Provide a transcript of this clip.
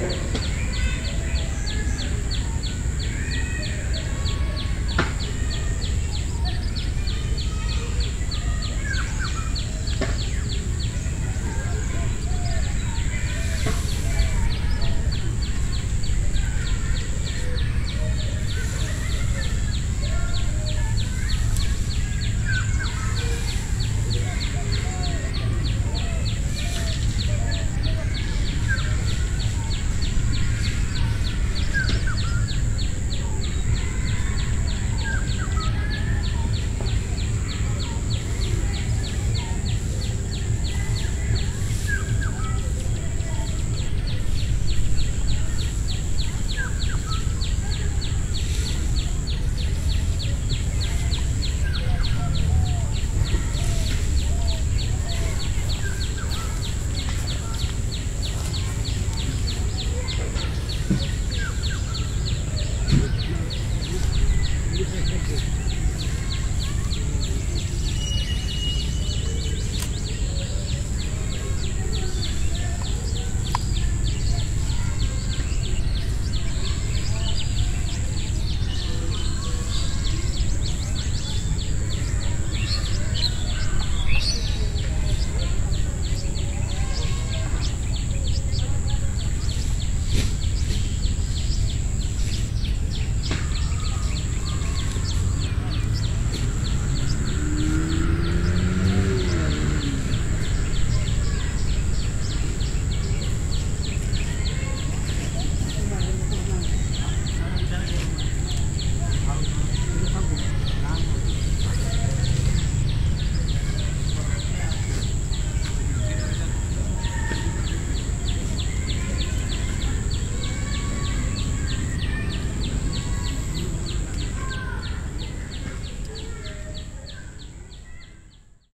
Yes.